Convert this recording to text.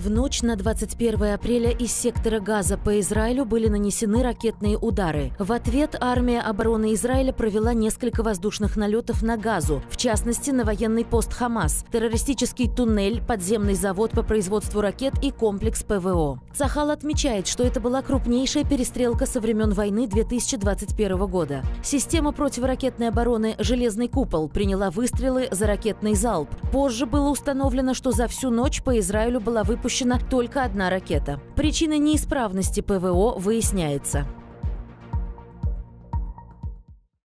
В ночь на 21 апреля из сектора Газа по Израилю были нанесены ракетные удары. В ответ армия обороны Израиля провела несколько воздушных налетов на Газу, в частности на военный пост Хамас, террористический туннель, подземный завод по производству ракет и комплекс ПВО. Цахал отмечает, что это была крупнейшая перестрелка со времен войны 2021 года. Система противоракетной обороны «Железный купол» приняла выстрелы за ракетный залп. Позже было установлено, что за всю ночь по Израилю была выпущена только одна ракета. Причина неисправности ПВО выясняется.